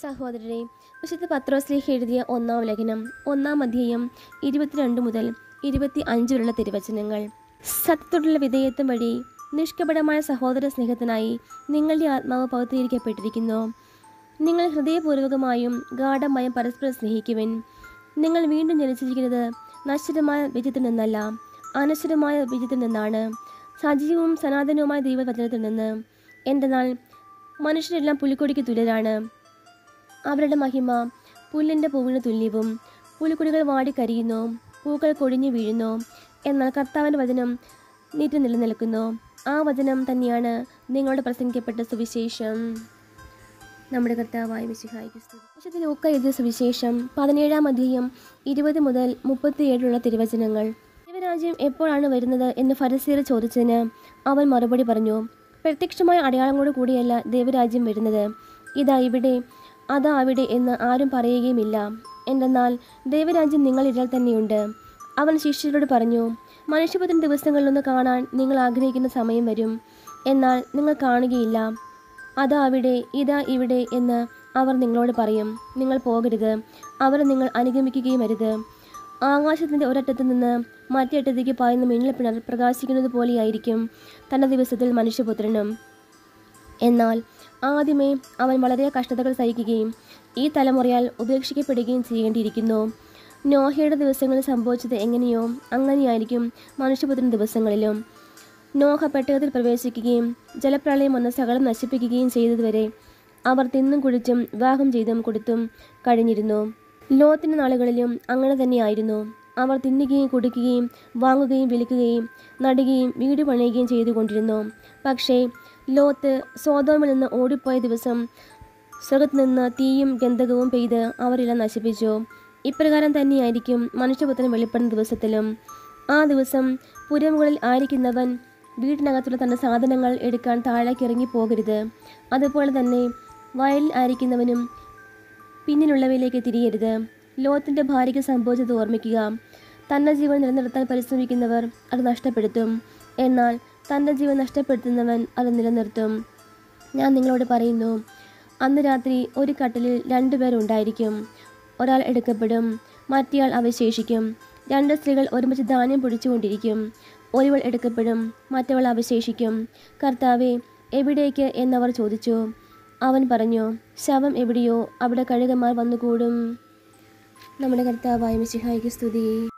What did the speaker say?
സഹോദരരെ വിശുദ്ധ പത്രോസ്ലേഹ എഴുതിയ ഒന്നാം ലേഖനം ഒന്നാം അധ്യായം ഇരുപത്തിരണ്ട് മുതൽ ഇരുപത്തി അഞ്ച് വരെയുള്ള തിരുവചനങ്ങൾ. സത്യത്തോടുള്ള വിധേയത്വം വഴി നിഷ്കപടമായ സഹോദര സ്നേഹത്തിനായി നിങ്ങളുടെ ആത്മാവ് പൗത്രീകരിക്കപ്പെട്ടിരിക്കുന്നു നിങ്ങൾ ഹൃദയപൂർവകമായും ഗാഠമായും പരസ്പരം സ്നേഹിക്കുവിൻ. നിങ്ങൾ വീണ്ടും ജനിച്ചിരിക്കുന്നത് നശ്വരമായ ബീജത്തിൽ നിന്നല്ല അനശ്വരമായ ബീജത്തിൽ നിന്നാണ്. സജീവവും സനാതനവുമായ ദൈവവചനത്തിൽ നിന്ന്. എന്തെന്നാൽ മനുഷ്യരെല്ലാം പുലിക്കൊടിക്ക് തുല്യരാണ്. അവരുടെ മഹിമ പുല്ലിന്റെ പൂവിന് തുല്യവും പുലിക്കുടികൾ വാടിക്കരിയുന്നു പൂക്കൾ കൊഴിഞ്ഞു വീഴുന്നു എന്നാൽ കർത്താവിന്റെ വചനം നീട്ടി നിലനിൽക്കുന്നു. ആ വചനം തന്നെയാണ് നിങ്ങളോട് പ്രസംഗിക്കപ്പെട്ട സുവിശേഷം. നമ്മുടെ കർത്താവായ മിശിഹായിക്ക് സ്തുതി വിശുദ്ധ ലൂക്ക എഴുതിയ സുവിശേഷം പതിനേഴാം അധ്യായം ഇരുപത് മുതൽ മുപ്പത്തിയേഴുള്ള തിരുവചനങ്ങൾ. ദൈവരാജ്യം എപ്പോഴാണ് വരുന്നത് എന്ന് ഫരസീർ ചോദിച്ചതിന് അവൻ മറുപടി പറഞ്ഞു പ്രത്യക്ഷമായ അടയാളങ്ങളോട് കൂടിയല്ല ദൈവരാജ്യം വരുന്നത്. ഇതാ ഇവിടെ അതാ അവിടെ എന്ന് ആരും പറയുകയുമില്ല. എന്തെന്നാൽ ദൈവരാജ്യം നിങ്ങളിടൽ തന്നെയുണ്ട്. അവൻ ശിഷ്യരോട് പറഞ്ഞു മനുഷ്യപുത്രൻ ദിവസങ്ങളിലൊന്ന് കാണാൻ നിങ്ങൾ ആഗ്രഹിക്കുന്ന സമയം വരും. എന്നാൽ നിങ്ങൾ കാണുകയില്ല. അതാ അവിടെ ഇതാ ഇവിടെ എന്ന് അവർ നിങ്ങളോട് പറയും. നിങ്ങൾ പോകരുത്. അവരെ നിങ്ങൾ അനുഗമിക്കുകയും അരുത്. ആകാശത്തിന്റെ ഒരറ്റത്ത് നിന്ന് മറ്റേ അറ്റത്തേക്ക് പായുന്ന മിന്നൽപ്പിണർ പ്രകാശിക്കുന്നത് പോലെയായിരിക്കും തന്റെ ദിവസത്തിൽ മനുഷ്യപുത്രനും. എന്നാൽ ആദ്യമേ അവൻ വളരെ കഷ്ടതകൾ സഹിക്കുകയും ഈ തലമുറയാൽ ഉപേക്ഷിക്കപ്പെടുകയും ചെയ്യേണ്ടിയിരിക്കുന്നു. നോഹയുടെ ദിവസങ്ങളിൽ സംഭവിച്ചത് എങ്ങനെയോ അങ്ങനെയായിരിക്കും മനുഷ്യപുത്രൻ ദിവസങ്ങളിലും. നോഹ പെട്ടകത്തിൽ പ്രവേശിക്കുകയും ജലപ്രളയം വന്ന് സകലം നശിപ്പിക്കുകയും ചെയ്തതുവരെ അവർ തിന്നും കുടിച്ചും വിവാഹം ചെയ്തും കൊടുത്തും കഴിഞ്ഞിരുന്നു. ലോത്തിന്റെ നാളുകളിലും അങ്ങനെ തന്നെയായിരുന്നു. അവർ തിന്നുകയും കുടിക്കുകയും വാങ്ങുകയും വിൽക്കുകയും നടുകയും വീട് പണിയുകയും ചെയ്തുകൊണ്ടിരുന്നു. പക്ഷേ ലോത്ത് സ്വാതോമിൽ നിന്ന് ഓടിപ്പോയ ദിവസം സ്വർഗത്ത് നിന്ന് തീയും ഗന്ധകവും പെയ്ത് അവരെല്ലാം നശിപ്പിച്ചു. ഇപ്രകാരം തന്നെയായിരിക്കും മനുഷ്യപുത്രൻ വെളിപ്പെടുന്ന ദിവസത്തിലും. ആ ദിവസം പുരമുകളിൽ ആയിരിക്കുന്നവൻ വീട്ടിനകത്തുള്ള തന്റെ സാധനങ്ങൾ എടുക്കാൻ താഴേക്ക് ഇറങ്ങി പോകരുത്. അതുപോലെ തന്നെ വയലിൽ ആയിരിക്കുന്നവനും പിന്നിലുള്ളവയിലേക്ക് തിരിയരുത്. ലോകത്തിന്റെ ഭാര്യയ്ക്ക് സംഭവിച്ചത് ഓർമ്മിക്കുക. തന്റെ ജീവൻ നിലനിർത്താൻ പരിശ്രമിക്കുന്നവർ അത് നഷ്ടപ്പെടുത്തും. എന്നാൽ തന്റെ ജീവൻ നഷ്ടപ്പെടുത്തുന്നവൻ അത് നിലനിർത്തും. ഞാൻ നിങ്ങളോട് പറയുന്നു അന്ന് രാത്രി ഒരു കട്ടിലിൽ രണ്ടുപേരുണ്ടായിരിക്കും ഒരാൾ എടുക്കപ്പെടും മറ്റേയാൾ അവശേഷിക്കും. രണ്ട് സ്ത്രീകൾ ഒരുമിച്ച് ധാന്യം പൊടിച്ചുകൊണ്ടിരിക്കും. ഒരുവൾ എടുക്കപ്പെടും മറ്റവൾ അവശേഷിക്കും. കർത്താവെ എവിടേക്ക് എന്നവർ ചോദിച്ചു. അവൻ പറഞ്ഞു ശവം എവിടെയോ അവിടെ കഴുകന്മാർ വന്നുകൂടും. നമ്മുടെ കർത്താവായ മിശിഹായിക്ക് സ്തുതി.